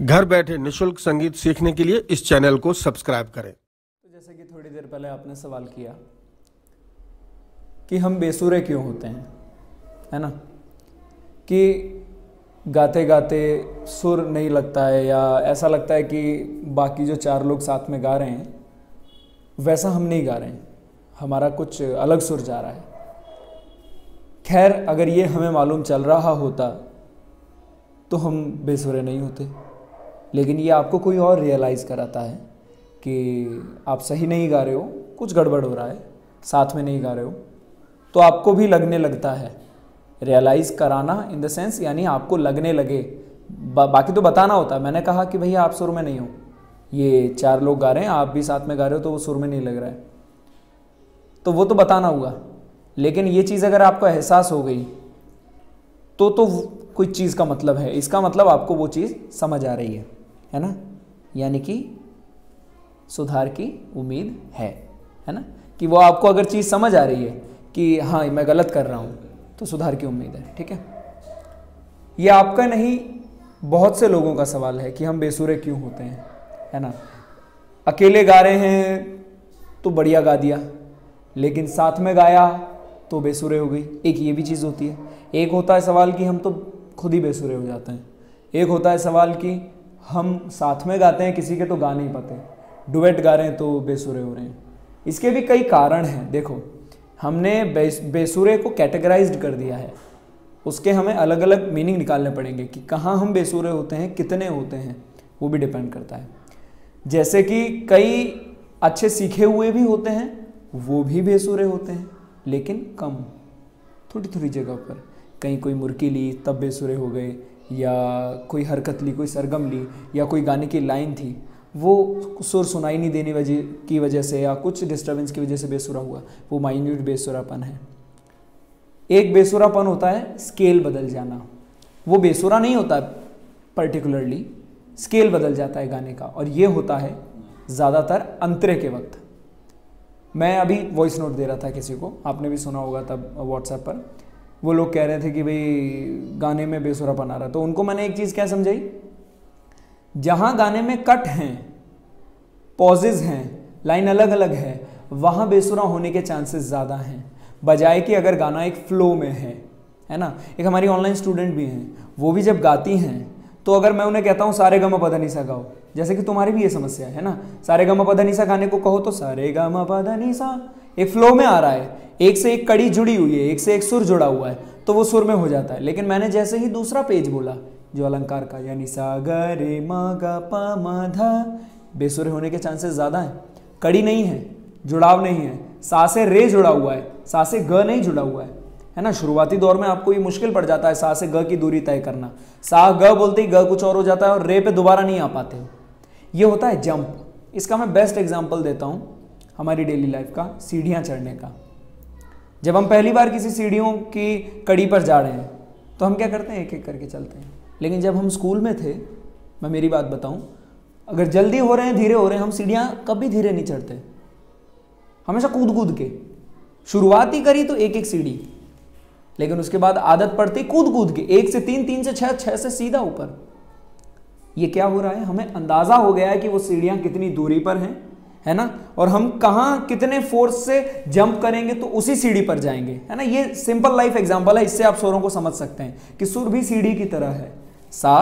घर बैठे निशुल्क संगीत सीखने के लिए इस चैनल को सब्सक्राइब करें। तो जैसे कि थोड़ी देर पहले आपने सवाल किया कि हम बेसुरे क्यों होते हैं, है ना? कि गाते गाते सुर नहीं लगता है या ऐसा लगता है कि बाकी जो चार लोग साथ में गा रहे हैं, वैसा हम नहीं गा रहे हैं। हमारा कुछ अलग सुर जा रहा है। खैर, अगर ये हमें मालूम चल रहा होता तो हम बेसुरे नहीं होते। लेकिन ये आपको कोई और रियलाइज़ कराता है कि आप सही नहीं गा रहे हो कुछ गड़बड़ हो रहा है साथ में नहीं गा रहे हो तो आपको भी लगने लगता है। रियलाइज़ कराना इन द सेंस यानी आपको लगने लगे। बा, बाकी तो बताना होता है। मैंने कहा कि भैया आप सुर में नहीं हो। ये चार लोग गा रहे हैं आप भी साथ में गा रहे हो तो वो सुर में नहीं लग रहा है। तो वो तो बताना हुआ। लेकिन ये चीज़ अगर आपको एहसास हो गई तो तो कोई चीज़ का मतलब है। इसका मतलब आपको वो चीज़ समझ आ रही है। है ना? यानी कि सुधार की उम्मीद है है ना? कि वो आपको अगर चीज़ समझ आ रही है कि हाँ मैं गलत कर रहा हूँ तो सुधार की उम्मीद है, ठीक है? ये आपका नहीं, बहुत से लोगों का सवाल है कि हम बेसुरे क्यों होते हैं, है ना? अकेले गा रहे हैं तो बढ़िया गा दिया, लेकिन साथ में गाया तो बेसुरे हो गई। एक ये भी चीज़ होती है। एक होता है सवाल कि हम तो खुद ही बेसुरे हो जाते हैं। एक होता है सवाल कि हम साथ में गाते हैं, किसी के तो गा नहीं पाते। डुएट गा रहे हैं तो बेसुरे हो रहे हैं। इसके भी कई कारण हैं। देखो, हमने बेसुरे को कैटेगराइज्ड कर दिया है। उसके हमें अलग अलग मीनिंग निकालने पड़ेंगे कि कहाँ हम बेसुरे होते हैं, कितने होते हैं, वो भी डिपेंड करता है। जैसे कि कई अच्छे सीखे हुए भी होते हैं, वो भी बेसुरे होते हैं, लेकिन कम। थोड़ी थोड़ी जगह पर। कहीं कोई मुर्की ली तब बेसुरे हो गए। या कोई हरकत ली, कोई सरगम ली, या कोई गाने की लाइन थी, वो सुर सुनाई नहीं देने वजह, की वजह से या कुछ डिस्टर्बेंस की वजह से बेसुरा हुआ। वो माइन्यूट बेसुरापन है। एक बेसुरापन होता है स्केल बदल जाना। वो बेसुरा नहीं होता पर्टिकुलरली स्केल बदल जाता है गाने का। और ये होता है ज़्यादातर अंतरे के वक्त। मैं अभी वॉइस नोट दे रहा था किसी को। आपने भी सुना होगा तब व्हाट्सएप पर। वो लोग कह रहे थे कि भाई, गाने में बेसुरापन आ रहा तो उनको मैंने एक चीज़ क्या समझाई? जहाँ गाने में कट हैं पॉजेज हैं लाइन अलग अलग है, वहाँ बेसुरा होने के चांसेस ज़्यादा हैं। बजाय कि अगर गाना एक फ्लो में है है ना? एक हमारी ऑनलाइन स्टूडेंट भी हैं, वो भी जब गाती हैं तो अगर मैं उन्हें कहता हूँ, सारे गमा पदा सा गाओ। जैसे कि तुम्हारी भी ये समस्या है ना? सारे गमा पदा सा गाने को कहो तो सारे गमा पदा सा एक फ्लो में आ रहा है। एक से एक कड़ी जुड़ी हुई है, एक से एक सुर जुड़ा हुआ है तो वो सुर में हो जाता है। लेकिन मैंने जैसे ही दूसरा पेज बोला, जो अलंकार का, यानी सा ग रे म, ग, प ध, बेसुर होने के चांसेस ज़्यादा हैं। कड़ी नहीं है, जुड़ाव नहीं है। सा से रे जुड़ा हुआ है, सा से ग नहीं जुड़ा हुआ है। है ना? शुरुआती दौर में आपको ये मुश्किल पड़ जाता है सा से ग की दूरी तय करना। सा ग बोलते ही ग कुछ और हो जाता है और रे पे दोबारा नहीं आ पाते। हो ये होता है जंप इसका मैं बेस्ट एग्ज़ाम्पल देता हूँ। हमारी डेली लाइफ का, सीढ़ियाँ चढ़ने का। जब हम पहली बार किसी सीढ़ियों की कड़ी पर जा रहे हैं तो हम क्या करते हैं एक एक करके चलते हैं। लेकिन जब हम स्कूल में थे, मैं मेरी बात बताऊँ, अगर जल्दी हो रहे हैं, धीरे हो रहे हैं, हम सीढ़ियाँ कभी धीरे नहीं चढ़ते। हमेशा कूद कूद के। शुरुआत ही करी तो एक एक सीढ़ी। लेकिन उसके बाद आदत पड़ती कूद कूद के। एक से तीन तीन से छः छः से सीधा ऊपर। ये क्या हो रहा है? हमें अंदाज़ा हो गया है कि वो सीढ़ियाँ कितनी दूरी पर हैं। है ना? और हम कहा, कितने फोर्स से जंप करेंगे तो उसी सीढ़ी पर जाएँगे, है ना? ये सिंपल लाइफ एग्जांपल है, इससे आप स्वरों को समझ सकते हैं कि सुर भी सीढ़ी की तरह है। सा,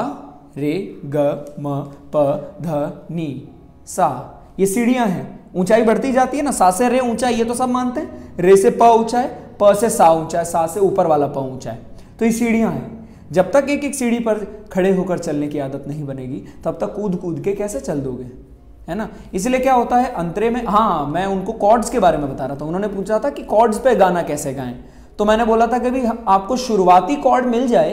रे, ग, म, प, ध, नी, सा, ये सीढ़ियाँ हैं। ऊंचाई बढ़ती जाती है ना? सा से रे ऊँचा ये तो सब मानते हैं। रे से प ऊँचा है प से सा ऊँचा है सा से ऊपर वाला प ऊँचा है तो ये सीढ़ियाँ हैं। जब तक एक एक सीढ़ी पर खड़े होकर चलने की आदत नहीं बनेगी, तब तक कूद कूद के कैसे चल दोगे? है ना? इसलिए क्या होता है? अंतरे में हाँ मैं उनको कॉर्ड्स के बारे में बता रहा था। उन्होंने पूछा था कि कॉर्ड्स पे गाना कैसे गाएँ? तो मैंने बोला था कि आपको शुरुआती कॉर्ड मिल जाए,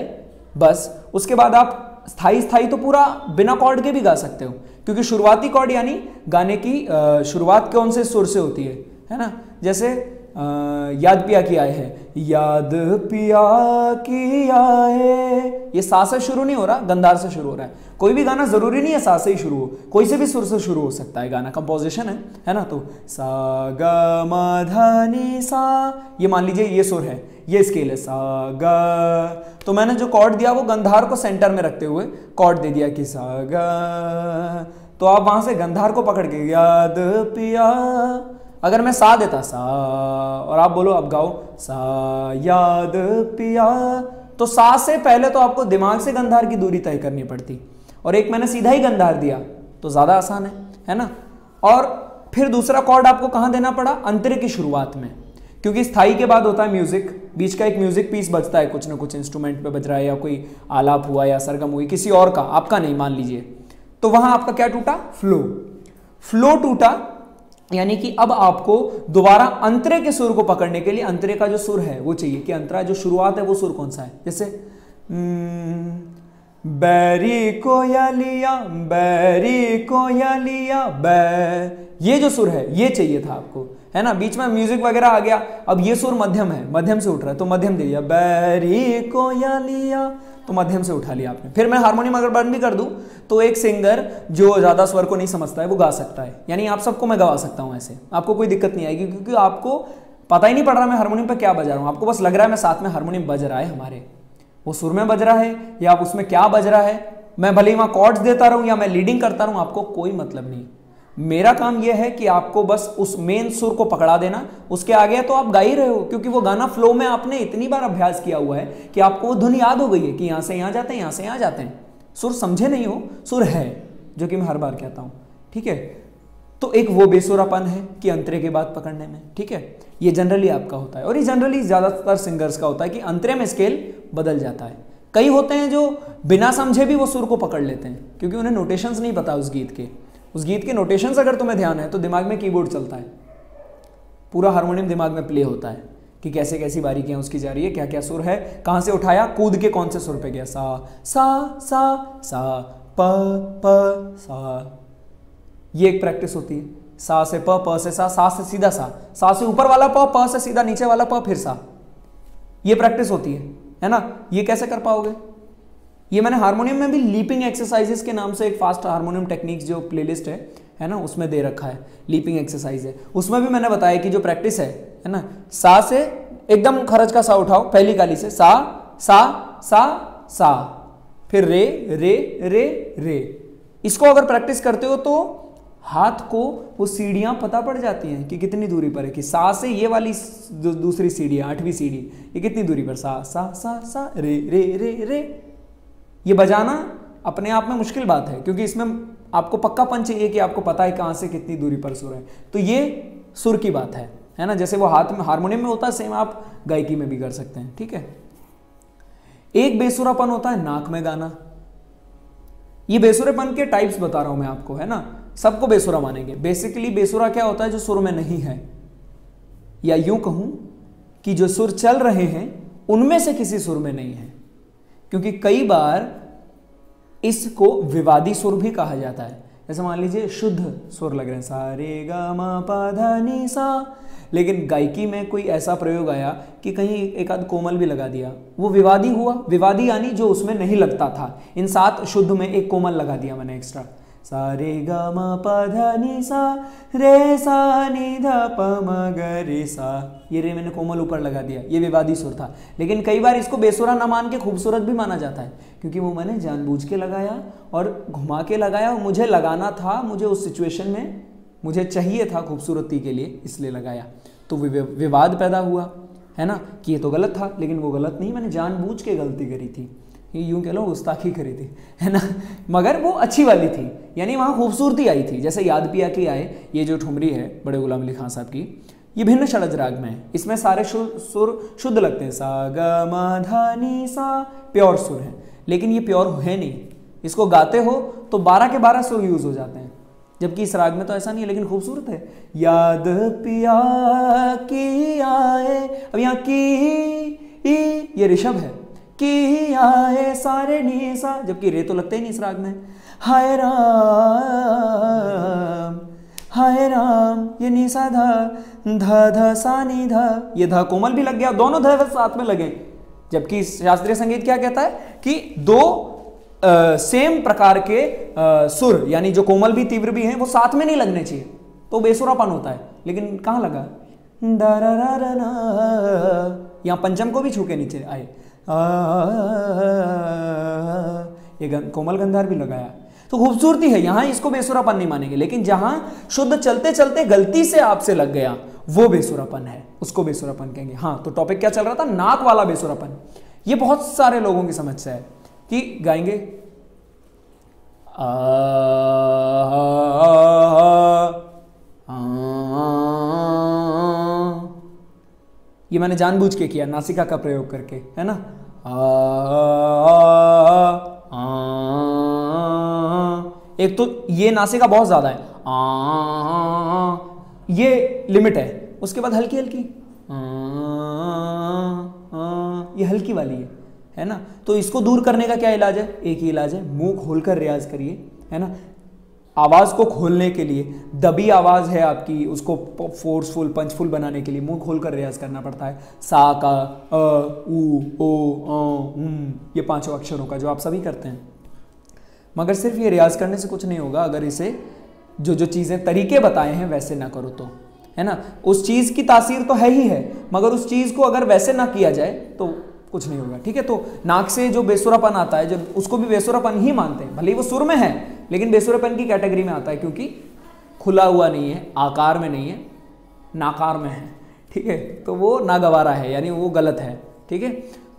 बस, उसके बाद आप स्थायी स्थायी तो पूरा बिना कॉर्ड के भी गा सकते हो। क्योंकि शुरुआती कॉर्ड यानी गाने की शुरुआत कौन से सुर से होती है? है ना? जैसे याद पिया की आए है। याद पिया की आए। ये सा से शुरू नहीं हो रहा, गंधार से शुरू हो रहा है। कोई भी गाना ज़रूरी नहीं है सा से ही शुरू हो। कोई से भी सुर से शुरू हो सकता है गाना। कंपोजिशन है है ना? तो सा, ग, म, ध, नि, सा, ये मान लीजिए ये सुर है, ये स्केल है। सा, ग तो मैंने जो कॉर्ड दिया वो गंधार को सेंटर में रखते हुए कॉर्ड दे दिया कि सा, ग तो आप वहाँ से गंधार को पकड़ के, याद पिया अगर मैं सा देता, सा, और आप बोलो, अब गाओ, सा, याद पिया। तो सा से पहले तो आपको दिमाग से गंधार की दूरी तय करनी पड़ती। और एक मैंने सीधा ही गंधार दिया तो ज़्यादा आसान है है ना? और फिर दूसरा कॉर्ड आपको कहाँ देना पड़ा? अंतरे की शुरुआत में। क्योंकि स्थायी के बाद होता है म्यूज़िक बीच का एक म्यूज़िक पीस बजता है, कुछ ना कुछ इंस्ट्रूमेंट पे बज रहा है, या कोई आलाप हुआ, या सरगम हुई, किसी और का, आपका नहीं, मान लीजिए। तो वहाँ आपका क्या टूटा? फ्लो फ्लो टूटा यानी कि अब आपको दोबारा अंतरे के सुर को पकड़ने के लिए अंतरे का जो सुर है, वो चाहिए कि अंतरा जो शुरुआत है, वो सुर कौन सा है? जैसे बैरी को या लिया, बैरी को या लिया, बै ये जो सुर है, ये चाहिए था आपको, है ना? बीच में म्यूज़िक वगैरह आ गया, अब ये सुर मध्यम है, मध्यम से उठ रहा है तो मध्यम दे दिया, बैरी को या लिया तो मध्यम से उठा लिया आपने। फिर मैं हारमोनियम अगर बंद भी कर दूँ तो एक सिंगर जो ज़्यादा स्वर को नहीं समझता है, वो गा सकता है। यानी आप सबको मैं गवा सकता हूँ ऐसे। आपको कोई दिक्कत नहीं आएगी, क्योंकि आपको पता ही नहीं पड़ रहा मैं हारमोनियम पर क्या बजा रहा हूँ। आपको बस लग रहा है मैं साथ में हारमोनियम बज रहा है हमारे। वो सुर में बज रहा है, या उसमें क्या बज रहा है, मैं भले ही वहाँ कॉर्ड्स देता रहूँ, या मैं लीडिंग करता रहूँ, आपको कोई मतलब नहीं। मेरा काम यह है कि आपको बस उस मेन सुर को पकड़ा देना। उसके आगे तो आप गा ही रहे हो, क्योंकि वो गाना फ्लो में आपने इतनी बार अभ्यास किया हुआ है कि आपको वो धुन याद हो गई है कि यहाँ से यहाँ जाते हैं, यहाँ से यहाँ जाते हैं। सुर समझे नहीं हो, सुर है, जो कि मैं हर बार कहता हूँ। ठीक है? तो एक वो बेसुरापन है कि अंतरे के बाद पकड़ने में। ठीक है? ये जनरली आपका होता है। और ये जनरली ज़्यादातर सिंगर्स का होता है कि अंतरे में स्केल बदल जाता है। कई होते हैं जो बिना समझे भी वो सुर को पकड़ लेते हैं, क्योंकि उन्हें नोटेशंस नहीं पता उस गीत के। उस गीत के नोटेशंस अगर तुम्हें ध्यान है तो दिमाग में कीबोर्ड चलता है। पूरा हारमोनियम दिमाग में प्ले होता है कि कैसे कैसी बारीकियाँ उसकी जा रही है क्या क्या सुर है, कहाँ से उठाया, कूद के कौन से सुर पे गया, सा सा सा सा, प प, सा। ये एक प्रैक्टिस होती है। सा से प प से सा सा से सीधा सा। सा से ऊपर वाला प प से सीधा नीचे वाला प, फिर सा। ये प्रैक्टिस होती है है ना? ये कैसे कर पाओगे? ये मैंने हारमोनियम में भी लीपिंग एक्सरसाइजेस के नाम से एक फास्ट हारमोनियम टेक्निक्स जो प्लेलिस्ट है है ना, उसमें दे रखा है लीपिंग एक्सरसाइज है। उसमें भी मैंने बताया कि जो प्रैक्टिस है है ना, सा से एकदम खरज का सा उठाओ, पहली काली से, सा सा सा सा, फिर रे रे रे रे। इसको अगर प्रैक्टिस करते हो तो हाथ को वो सीढ़ियाँ पता पड़ जाती हैं कि कितनी दूरी पर है, कि सा से ये वाली दूसरी सीढ़ी आठवीं सीढ़ी, ये कितनी दूरी पर सा सा सा सा, रे रे रे रे। ये बजाना अपने आप में मुश्किल बात है, क्योंकि इसमें आपको पक्का पन चाहिए कि आपको पता है कहाँ से कितनी दूरी पर सुर है। तो ये सुर की बात है है ना? जैसे वो हाथ में, हारमोनियम में होता है सेम आप गायकी में भी कर सकते हैं, ठीक है? एक बेसुरापन होता है, नाक में गाना। ये बेसुरेपन के टाइप्स बता रहा हूँ मैं आपको, है ना? सबको बेसुरा मानेंगे। बेसिकली बेसुरा क्या होता है जो सुर में नहीं है? या यूँ कहूँ कि जो सुर चल रहे हैं, उनमें से किसी सुर में नहीं है। क्योंकि कई बार इसको विवादी सुर भी कहा जाता है। जैसे मान लीजिए, शुद्ध सुर लग रहे हैं। सारे गा, मा, पा नी, सा। लेकिन गायकी में कोई ऐसा प्रयोग आया कि कहीं एक आध कोमल भी लगा दिया। वो विवादी हुआ। विवादी यानी जो उसमें नहीं लगता था। इन सात शुद्ध में एक कोमल लगा दिया मैंने एक्स्ट्रा सारे ग म प ध सा रे सा नि ध प म ग सा ये रे मैंने कोमल ऊपर लगा दिया, ये विवादी सुर था। लेकिन कई बार इसको बेसुरा ना मान के खूबसूरत भी माना जाता है, क्योंकि वो मैंने जानबूझ के लगाया और घुमा के लगाया और मुझे लगाना था, मुझे उस सिचुएशन में मुझे चाहिए था खूबसूरती के लिए, इसलिए लगाया। तो विवाद पैदा हुआ, है ना? कि ये तो गलत था, लेकिन वो गलत नहीं, मैंने जानबूझ के गलती करी थी। यूँ कह लो, गुस्ताखी करी थी, है ना? मगर वो अच्छी वाली थी, यानी वहाँ खूबसूरती आई थी। जैसे याद पिया की आए, ये जो ठुमरी है, बड़े गुलाम अली खान साहब की, ये भिन्न षडज राग में है। इसमें सारे सुर शुद्ध लगते हैं। सा ग मा सा प्योर सुर है। लेकिन ये प्योर है नहीं। इसको गाते हो तो बारह के बारह सुर यूज़ हो जाते हैं। जबकि इस राग में तो ऐसा नहीं है, लेकिन खूबसूरत है। याद पिया की आए, अब यहाँ की ये ऋषभ है। कि आए सारे नी जबकि रे तो लगते ही नहीं इस राग में। हाय राम हाय राम ये नी सा धा धा धा सा नी धा। ये धा कोमल भी लग गया दोनों धा साथ में लगे। जबकि शास्त्रीय संगीत क्या कहता है कि दो आ, सेम प्रकार के आ, सुर यानी जो कोमल भी तीव्र भी हैं वो साथ में नहीं लगने चाहिए। तो बेसुरापन होता है। लेकिन कहाँ लगा? यहाँ पंचम को भी छू के नीचे आए। ये कोमल गंधार भी लगाया। तो खूबसूरती है यहाँ इसको बेसुरापन नहीं मानेंगे लेकिन जहाँ शुद्ध चलते चलते गलती से आपसे लग गया वो बेसुरापन है उसको बेसुरापन कहेंगे। हाँ तो टॉपिक क्या चल रहा था? नाक वाला बेसुरापन। ये बहुत सारे लोगों की समस्या है कि गाएँगे आ, आ, आ, ये मैंने जानबूझ के किया नासिका का प्रयोग करके है ना? एक तो ये नासिका बहुत ज़्यादा है। आ, ये लिमिट है। उसके बाद हल्की हल्की। ये हल्की वाली है है ना? तो इसको दूर करने का क्या इलाज है? एक ही इलाज है मुँह खोलकर रियाज करिए है ना? आवाज़ को खोलने के लिए, दबी आवाज़ है आपकी, उसको फोर्सफुल पंचफुल बनाने के लिए मुँह खोलकर रियाज करना पड़ता है। सा, का, अ, उ, ओ उम, ये पाँचों अक्षरों का जो आप सभी करते हैं। मगर सिर्फ़ ये रियाज करने से कुछ नहीं होगा, अगर इसे जो जो चीज़ें, तरीके बताए हैं, वैसे ना करो तो है ना? उस चीज़ की तासीर तो है ही है, मगर उस चीज़ को अगर वैसे ना किया जाए तो कुछ नहीं होगा, ठीक है? तो नाक से जो बेसुरापन आता है जो उसको भी बेसुरापन ही मानते हैं, भले ही वो सुर में है लेकिन बेसुरापन की कैटेगरी में आता है क्योंकि खुला हुआ नहीं है, आकार में नहीं है, नाकार में है, ठीक है? तो वो नागवारा है, यानी वो गलत है, ठीक है?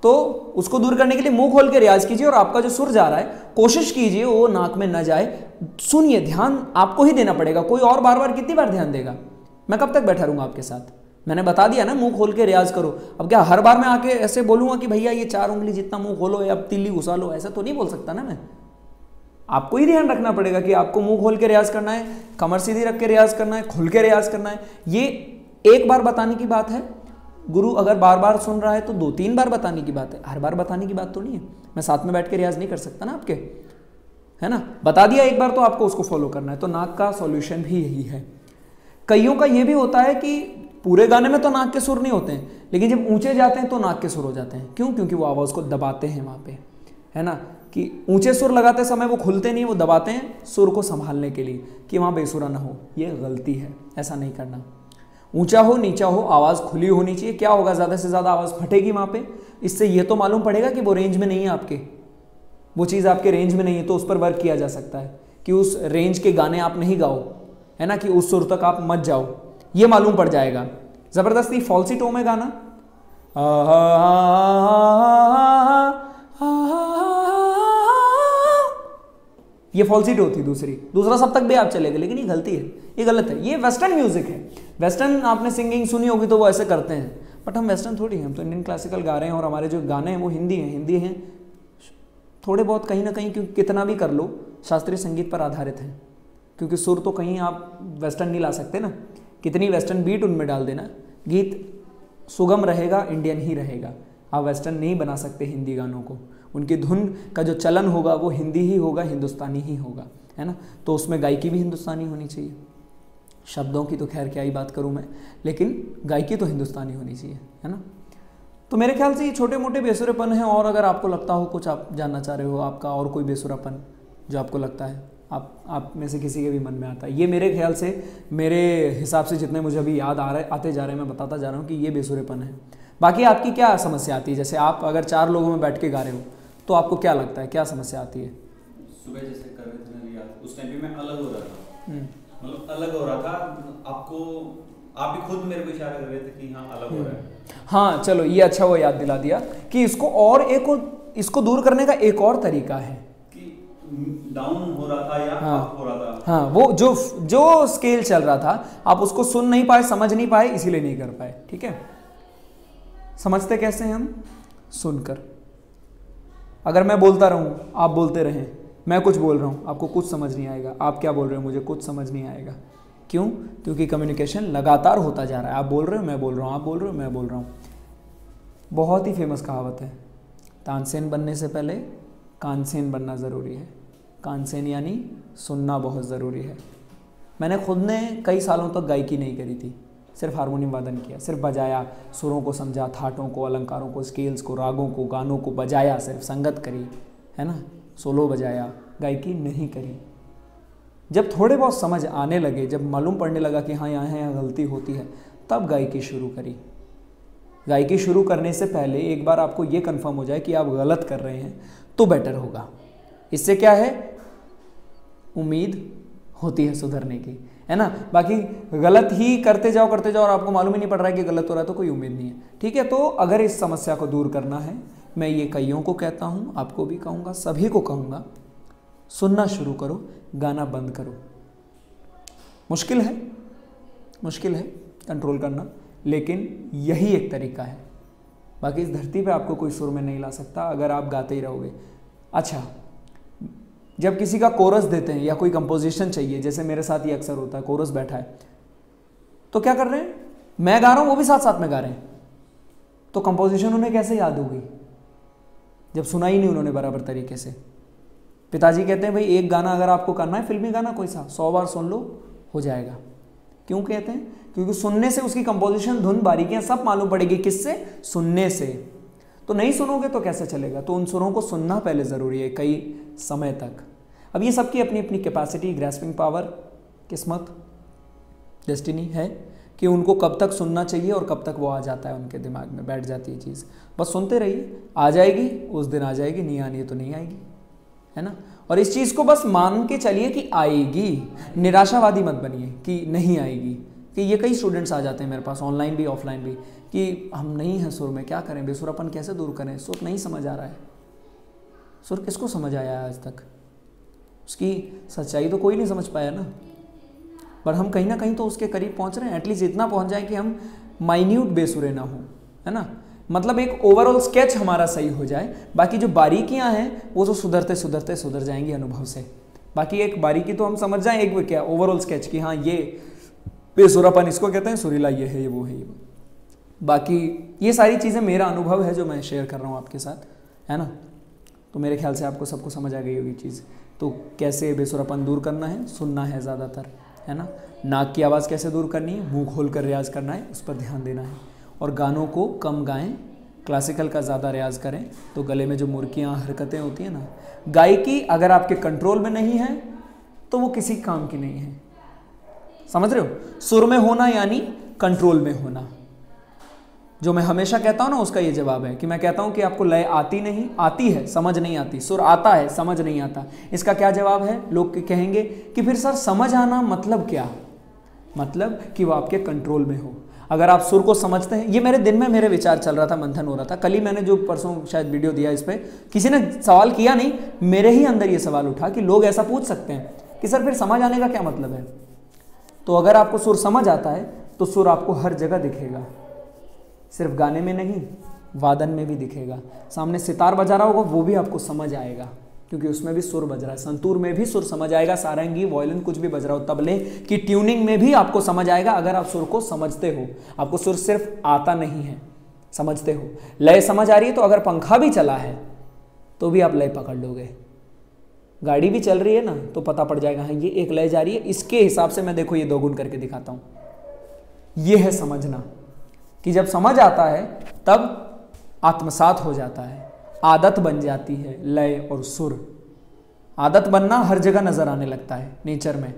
तो उसको दूर करने के लिए मुँह खोल के रियाज कीजिए और आपका जो सुर जा रहा है, कोशिश कीजिए वो नाक में न जाए। सुनिए, ध्यान आपको ही देना पड़ेगा, कोई और बार बार कितनी बार ध्यान देगा? मैं कब तक बैठा रहूँगा आपके साथ? मैंने बता दिया ना, मुँह खोल के रियाज करो। अब क्या हर बार मैं आके ऐसे बोलूँगा कि भैया ये चार उंगली जितना मुँह खोलो, या तिल्ली घुसा लो, ऐसा तो नहीं बोल सकता ना मैं? आपको ही ध्यान रखना पड़ेगा कि आपको मुँह खोल के रियाज करना है, कमर सीधी रख के रियाज करना है, खुल के रियाज करना है। ये एक बार बताने की बात है। गुरु अगर बार बार सुन रहा है तो दो तीन बार बताने की बात है। हर बार बताने की बात तो नहीं है। मैं साथ में बैठ के रियाज नहीं कर सकता ना आपके। है ना? बता दिया एक बार तो आपको उसको फॉलो करना है। तो नाक का सॉल्यूशन भी यही है। कईयों का ये भी होता है कि पूरे गाने में तो नाक के सुर नहीं होते हैं, लेकिन जब ऊँचे जाते हैं तो नाक के सुर हो जाते हैं। क्यों? क्योंकि वो आवाज़ को दबाते हैं वहाँ पे। है ना? कि ऊँचे सुर लगाते समय वो खुलते नहीं वो दबाते हैं सुर को संभालने के लिए कि वहाँ बेसुरा ना हो ये गलती है ऐसा नहीं करना ऊँचा हो नीचा हो आवाज़ खुली होनी चाहिए क्या होगा ज़्यादा से ज़्यादा आवाज़ फटेगी वहाँ पे इससे ये तो मालूम पड़ेगा कि वो रेंज में नहीं है आपके वो चीज़ आपके रेंज में नहीं है तो उस पर वर्क किया जा सकता है कि उस रेंज के गाने आप नहीं गाओ है ना कि उस सुर तक आप मत जाओ ये मालूम पड़ जाएगा ज़बरदस्ती फॉल्सी टो में गाना ये फॉल्सी होती दूसरी। दूसरा सब तक भी आप चले गए लेकिन ये गलती है। ये गलत है। ये वेस्टर्न म्यूज़िक है। वेस्टर्न आपने सिंगिंग सुनी होगी तो वो ऐसे करते हैं। बट हम वेस्टर्न थोड़ी हैं। हम तो इंडियन क्लासिकल गा रहे हैं और हमारे जो गाने हैं वो हिंदी हैं। हिंदी हैं। थोड़े बहुत कहीं ना कहीं क्योंकि कितना भी कर लो, शास्त्रीय संगीत पर आधारित हैं। क्योंकि सुर तो कहीं आप वेस्टर्न नहीं ला सकते ना। कितनी वेस्टर्न बीट उनमें डाल देना। गीत सुगम रहेगा इंडियन ही रहेगा। आप वेस्टर्न नहीं बना सकते हिंदी गानों को। उनकी धुन का जो चलन होगा वो हिंदी ही होगा, हिंदुस्तानी ही होगा, है ना? तो उसमें गायकी भी हिंदुस्तानी होनी चाहिए। शब्दों की तो खैर क्या ही बात करूँ मैं, लेकिन गायकी तो हिंदुस्तानी होनी चाहिए, है ना? तो मेरे ख्याल से ये छोटे मोटे बेसुरेपन हैं, और अगर आपको लगता हो कुछ आप जानना चाह रहे हो, आपका और कोई बेसुरापन जो आपको लगता है, आप आप में से किसी के भी मन में आता है। ये मेरे ख्याल से, मेरे हिसाब से जितने मुझे अभी याद आ रहे, आते जा रहे हैं, मैं बताता जा रहा हूँ कि ये बेसुरेपन है। बाकी आपकी क्या समस्या आती है? जैसे आप अगर चार लोगों में बैठ के गा रहे हो तो आपको क्या लगता है क्या समस्या आती है? सुबह जैसे कर रहे थे उस टाइम पे मैं अलग हो रहा था। हम्म। मतलब अलग हो रहा था आपको आप भी खुद मेरे को इशारा कर रहे थे कि हाँ अलग हो रहा है। हम्म। हाँ चलो ये अच्छा वो याद दिला दिया कि इसको और एक इसको दूर करने का एक और तरीका है। डाउन हो रहा था या हाँ, हो रहा था। हाँ वो जो जो स्केल चल रहा था आप उसको सुन नहीं पाए समझ नहीं पाए इसीलिए नहीं कर पाए ठीक है? समझते कैसे हम? सुनकर। अगर मैं बोलता रहूँ, आप बोलते रहें। मैं कुछ बोल रहा हूँ, आपको कुछ समझ नहीं आएगा। आप क्या बोल रहे हो, मुझे कुछ समझ नहीं आएगा। क्यों? क्योंकि कम्युनिकेशन लगातार होता जा रहा है। आप बोल रहे हो, मैं बोल रहा हूँ, आप बोल रहे हो, मैं बोल रहा हूँ। बहुत ही फ़ेमस कहावत है। तानसेन बनने से पहले कानसेन बनना ज़रूरी है। कानसेन यानी सुनना बहुत ज़रूरी है। मैंने खुद ने कई सालों तक गायकी नहीं करी थी। सिर्फ़ हारमोनियम वादन किया, सिर्फ़ बजाया, सुरों को समझा, थाटों को, अलंकारों को स्केल्स को, रागों को, गानों को बजाया, सिर्फ़ संगत करी, है ना? सोलो बजाया, गायकी नहीं करी। जब थोड़े बहुत समझ आने लगे, जब मालूम पड़ने लगा कि हाँ यहाँ यहाँ गलती होती है, तब गायकी शुरू करी। गायकी शुरू करने से पहले एक बार आपको ये कंफर्म हो जाए कि आप गलत कर रहे हैं तो बेटर होगा। इससे क्या है? उम्मीद होती है सुधरने की। है ना? बाकी गलत ही करते जाओ करते जाओ और आपको मालूम ही नहीं पड़ रहा है कि गलत हो रहा है तो कोई उम्मीद नहीं है। ठीक है? तो अगर इस समस्या को दूर करना है, मैं ये कईयों को कहता हूँ, आपको भी कहूँगा, सभी को कहूँगा, सुनना शुरू करो, गाना बंद करो। मुश्किल है? मुश्किल है कंट्रोल करना, लेकिन यही एक तरीका है। बाकी इस धरती पे आपको कोई सुर में नहीं ला सकता, अगर आप गाते ही रहोगे। अच्छा जब किसी का कोरस देते हैं या कोई कंपोजिशन चाहिए, जैसे मेरे साथ ये अक्सर होता है, कोरस बैठा है तो क्या कर रहे हैं? मैं गा रहा हूँ, वो भी साथ साथ में गा रहे हैं। तो कंपोजिशन उन्हें कैसे याद होगी? जब सुना ही नहीं उन्होंने बराबर तरीके से। पिताजी कहते हैं, भाई, एक गाना अगर आपको करना है, फिल्मी गाना कोई सा, सौ बार सुन लो, हो जाएगा। क्यों कहते हैं? क्योंकि सुनने से उसकी कंपोजिशन धुन, बारीकियाँ सब मालूम पड़ेगी किससे? सुनने से। तो नहीं सुनोगे तो कैसे चलेगा? तो उन सुरों को सुनना पहले ज़रूरी है कई समय तक। अब ये सबकी अपनी अपनी कैपेसिटी ग्रेस्पिंग पावर किस्मत डेस्टिनी है कि उनको कब तक सुनना चाहिए और कब तक वो आ जाता है उनके दिमाग में, बैठ जाती है चीज़। बस सुनते रहिए, आ जाएगी, उस दिन आ जाएगी, नहीं आनी है तो नहीं आएगी, है ना? और इस चीज़ को बस मान के चलिए कि आएगी। निराशावादी मत बनिए कि नहीं आएगी। कि ये कई स्टूडेंट्स आ जाते हैं मेरे पास ऑनलाइन भी ऑफलाइन भी, कि हम नहीं हैं सुर में, क्या करें, बेसुरापन कैसे दूर करें? सुर नहीं समझ आ रहा है। सुर किसको समझ आया आज तक? उसकी सच्चाई तो कोई नहीं समझ पाया ना। पर हम कहीं ना कहीं तो उसके करीब पहुँच रहे हैं एटलीस्ट इतना पहुँच जाए कि हम माइन्यूट बेसुरे ना हो, है ना? मतलब एक ओवरऑल स्केच हमारा सही हो जाए। बाकी जो बारीकियाँ हैं, वो तो सुधरते सुधरते, सुधर जाएँगी अनुभव से। बाकी एक बारीकी तो हम समझ जाएँ एक क्या ओवरऑल स्केच कि हाँ ये बेसुरापन इसको कहते हैं सुरीला, ये है, ये वो है, ये बाकी ये सारी चीज़ें मेरा अनुभव है जो मैं शेयर कर रहा हूँ आपके साथ, है ना? तो मेरे ख्याल से आपको सबको समझ आ गई होगी चीज़। तो कैसे बेसुरापन दूर करना है? सुनना है ज़्यादातर, है ना? नाक की आवाज़ कैसे दूर करनी है? मुँह खोल कर रियाज करना है, उस पर ध्यान देना है। और गानों को कम गाएँ क्लासिकल का ज़्यादा रियाज करें। तो गले में जो मुर्कियाँ, हरकतें होती हैं ना, गायकी अगर आपके कंट्रोल में नहीं है तो वो किसी काम की नहीं है। समझ रहे हो? सुर में होना यानी कंट्रोल में होना। जो मैं हमेशा कहता हूँ ना, उसका ये जवाब है कि मैं कहता हूँ कि आपको लय आती नहीं, आती है, समझ नहीं आती। सुर आता है, समझ नहीं आता। इसका क्या जवाब है? लोग कहेंगे कि फिर सर, समझ आना मतलब क्या? मतलब कि वो आपके कंट्रोल में हो। अगर आप सुर को समझते हैं, ये मेरे दिन में मेरे विचार चल रहा था, मंथन हो रहा था। कल ही मैंने जो परसों शायद वीडियो दिया इस पर किसी ने सवाल किया नहीं, मेरे ही अंदर ये सवाल उठा कि लोग ऐसा पूछ सकते हैं कि सर, फिर समझ आने का क्या मतलब है? तो अगर आपको सुर समझ आता है तो सुर आपको हर जगह दिखेगा। सिर्फ़ गाने में नहीं, वादन में भी दिखेगा। सामने सितार बजा रहा होगा, वो भी आपको समझ आएगा, क्योंकि उसमें भी सुर बज रहा है। संतूर में भी सुर समझ आएगा, सारंगी, वॉयलिन कुछ भी बज रहा हो, तबले की ट्यूनिंग में भी आपको समझ आएगा, अगर आप सुर को समझते हो। आपको सुर सिर्फ़ आता नहीं है, समझते हो। लय समझ आ रही है तो अगर पंखा भी चला है तो भी आप लय पकड़ लोगे। गाड़ी भी चल रही है ना तो पता पड़ जाएगा हाँ ये एक लय जा रही है, इसके हिसाब से मैं देखो ये दो गुण करके दिखाता हूँ। ये है समझना कि जब समझ आता है, तब आत्मसात हो जाता है, आदत बन जाती है, लय और सुर। आदत बनना हर जगह नज़र आने लगता है, नेचर में।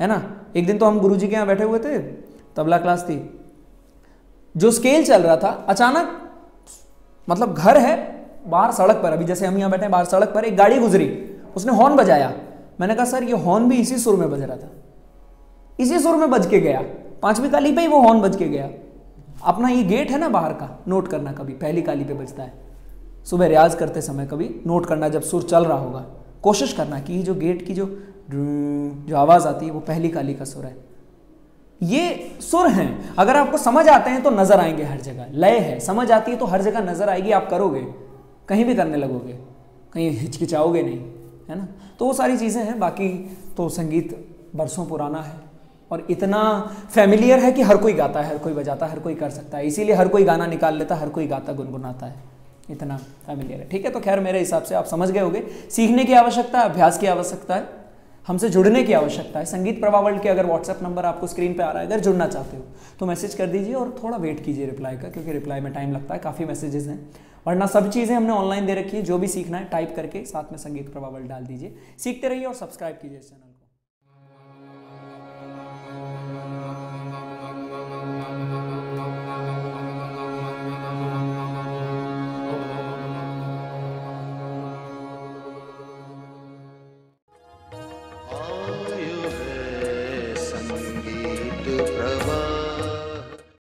है ना? एक दिन तो हम गुरुजी के यहाँ बैठे हुए थे, तबला क्लास थी। जो स्केल चल रहा था, अचानक मतलब घर है, बाहर सड़क पर, अभी जैसे हम यहाँ बैठे हैं, बाहर सड़क पर एक गाड़ी गुजरी। उसने हॉर्न बजाया। मैंने कहा, सर, ये हॉर्न भी इसी सुर में बज रहा था। इसी सुर में बज के गया। पांचवी काली पे ही वो हॉर्न बज के गया। अपना ये गेट है ना बाहर का नोट करना कभी, पहली काली पे बजता है। सुबह रियाज करते समय कभी नोट करना, जब सुर चल रहा होगा। कोशिश करना कि जो गेट की जो जो आवाज़ आती है, वो पहली काली का सुर है। ये सुर हैं। अगर आपको समझ आते हैं तो नज़र आएँगे हर जगह। लय है। समझ आती है तो हर जगह नज़र आएगी, आप करोगे। कहीं भी करने लगोगे। कहीं हिचकिचाओगे नहीं। है ना? तो वो सारी चीज़ें हैं, बाकी तो संगीत बरसों पुराना है। और इतना फैमिलियर है कि हर कोई गाता है, हर कोई बजाता है, हर कोई कर सकता है। इसीलिए हर कोई गाना निकाल लेता है, हर कोई गाता गुनगुनाता है। इतना फैमिलियर है। ठीक है तो खैर मेरे हिसाब से आप समझ गए होगे। सीखने की आवश्यकता है अभ्यास की आवश्यकता है। हमसे जुड़ने की आवश्यकता है। संगीत प्रभा वर्ल्ड के अगर व्हाट्सएप नंबर आपको स्क्रीन पे आ रहा है, अगर जुड़ना चाहते हो तो मैसेज कर दीजिए और थोड़ा वेट कीजिए रिप्लाई का, क्योंकि रिप्लाई में टाइम लगता है, काफ़ी मैसेजेस हैं। वरना सब चीज़ें हमने ऑनलाइन दे रखी है, जो भी सीखना है टाइप करके साथ में संगीत प्रभावल डाल दीजिए। सीखते रहिए और सब्सक्राइब कीजिए चैनल